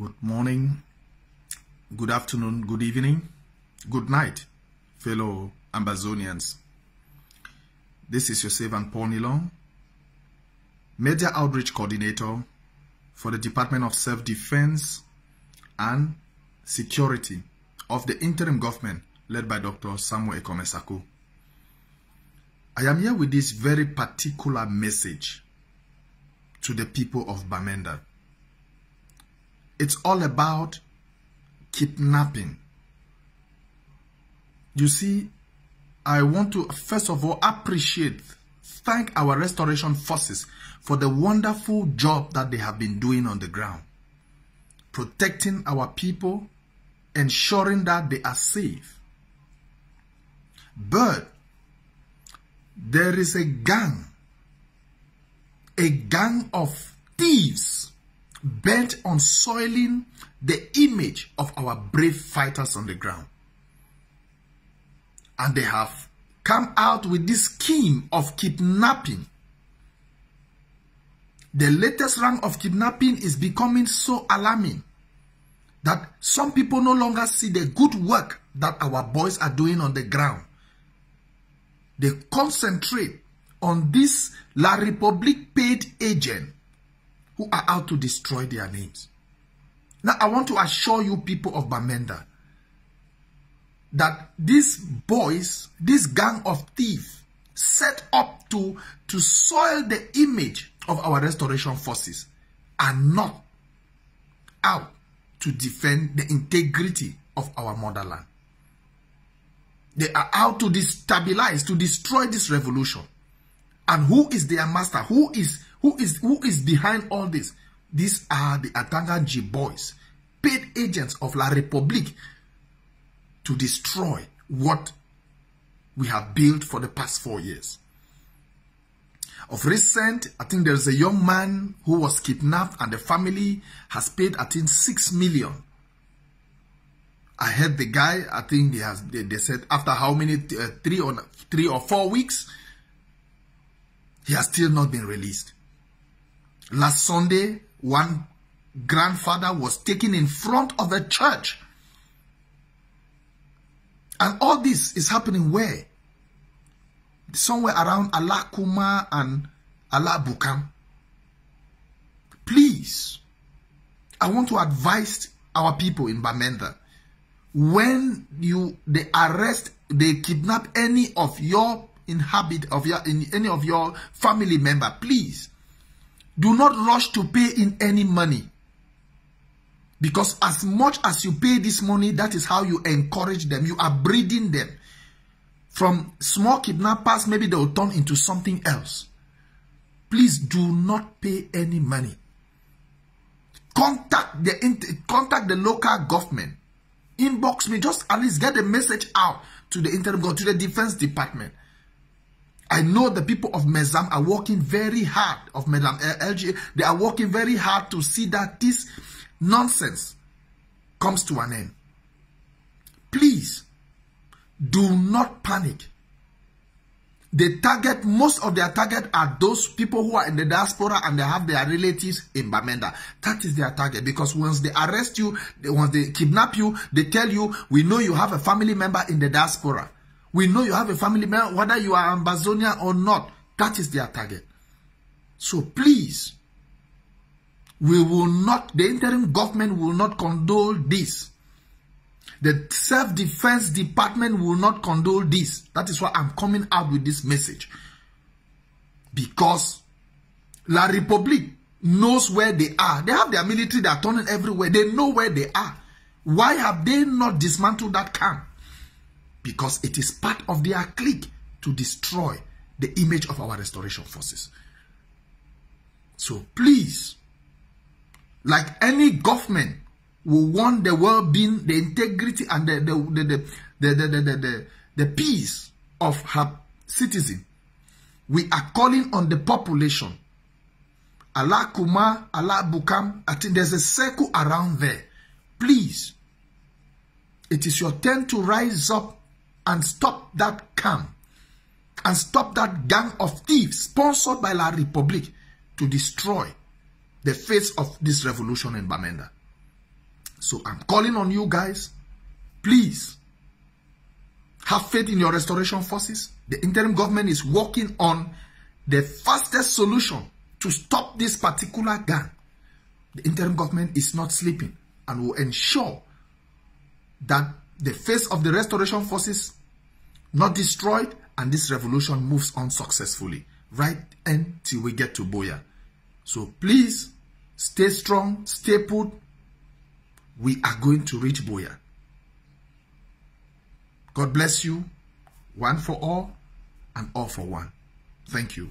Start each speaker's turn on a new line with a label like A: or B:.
A: Good morning, good afternoon, good evening, good night, fellow Ambazonians. This is your servant Paul Nillong, Media Outreach Coordinator for the Department of Self-Defense and Security of the interim government led by Dr. Samuel Ikome Sako. I am here with this very particular message to the people of Bamenda. It's all about kidnapping. You see, I want to first of all appreciate, thank our restoration forces for the wonderful job that they have been doing on the ground, protecting our people, ensuring that they are safe. But there is a gang, a gang of thieves bent on soiling the image of our brave fighters on the ground. And they have come out with this scheme of kidnapping. The latest round of kidnapping is becoming so alarming that some people no longer see the good work that our boys are doing on the ground. They concentrate on this La Republique paid agent who are out to destroy their names. Now, I want to assure you, people of Bamenda, that these boys, this gang of thieves, set up to, to soil the image of our restoration forces are not out to defend the integrity of our motherland. They are out to destabilize, to destroy this revolution. And who is their master? Who is who is who is behind all this? These are the Atanga Nji boys, paid agents of La Republique to destroy what we have built for the past four years. Of recent, I think there's a young man who was kidnapped and the family has paid, I think, six million. I heard the guy, I think they, has, they, they said after how many, uh, three, or, three or four weeks, he has still not been released. Last Sunday, one grandfather was taken in front of a church. And all this is happening where? Somewhere around Alakuma and Alabukam. Please, I want to advise our people in Bamenda. When you they arrest, they kidnap any of your inhabit of your in any of your family member, please do not rush to pay in any money. Because as much as you pay this money, that is how you encourage them. You are breeding them. From small kidnappers, maybe they will turn into something else. Please do not pay any money. Contact the contact the local government. Inbox me. Just at least get the message out to the interim to the defense department. I know the people of Mezam are working very hard, of Madam LGA, they are working very hard to see that this nonsense comes to an end. Please, do not panic. The target, most of their target are those people who are in the diaspora and they have their relatives in Bamenda. That is their target because once they arrest you, once they kidnap you, they tell you, we know you have a family member in the diaspora. We know you have a family member, whether you are Ambazonia or not. That is their target. So please, we will not, the interim government will not condone this. The self-defense department will not condone this. That is why I'm coming out with this message. Because La Republique knows where they are. They have their military, they are turning everywhere. They know where they are. Why have they not dismantled that camp? Because it is part of their clique to destroy the image of our restoration forces. So please, like any government will want the well-being, the integrity, and the the the the the, the, the, the, peace of her citizen, we are calling on the population. Alakuma, Allah Bukam, I think there's a circle around there. Please, it is your turn to rise up and stop that camp and stop that gang of thieves sponsored by La Republique to destroy the face of this revolution in Bamenda. So I'm calling on you guys, please have faith in your restoration forces. The interim government is working on the fastest solution to stop this particular gang. The interim government is not sleeping and will ensure that the face of the restoration forces not destroyed and this revolution moves on successfully right until we get to Buea. So please stay strong, stay put. We are going to reach Buea. God bless you, one for all and all for one. Thank you.